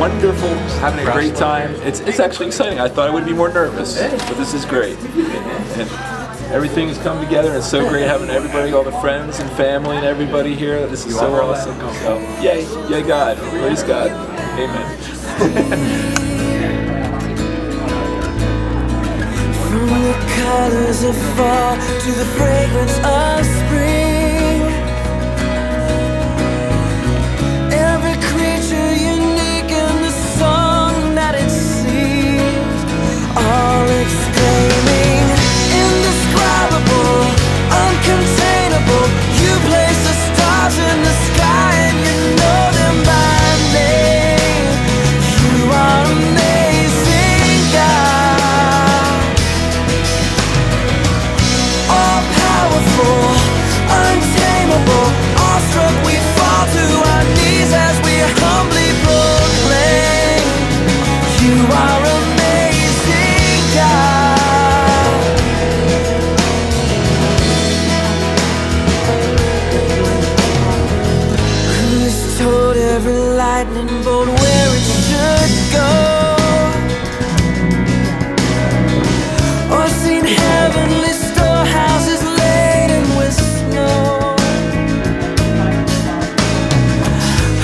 wonderful, having a great time. It's, it's actually exciting. I thought I would be more nervous, but this is great. And everything has come together. It's so great having everybody, all the friends and family and everybody here. This is so awesome. So, yay, yay God, praise God, amen. From the colors of fall to the fragrance of every lightning bolt where it should go? or seen heavenly storehouses laden with snow.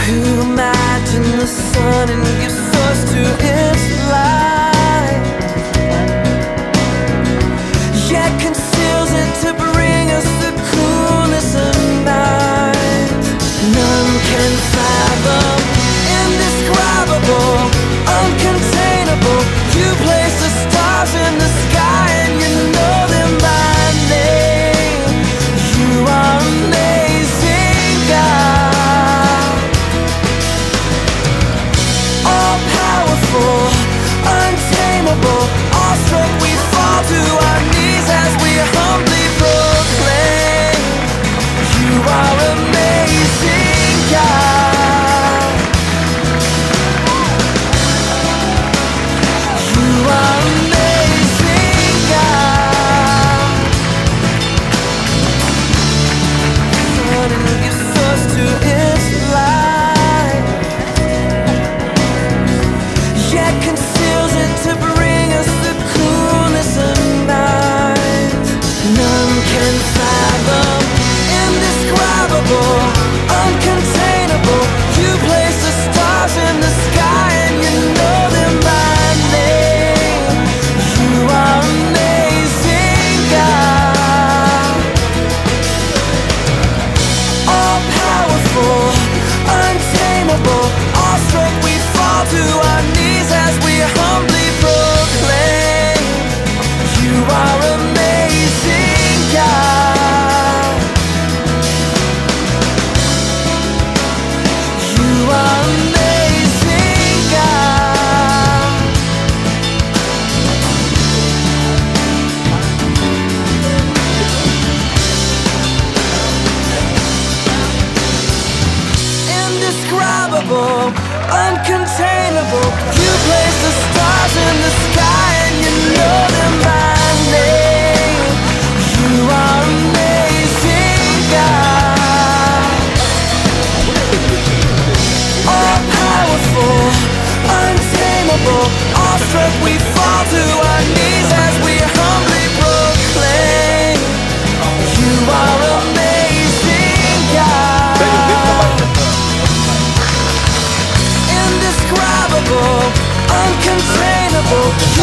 Who imagined the sun and gives source to its light? Yet indescribable, uncontainable. You place the stars in the sky and you know them by indescribable,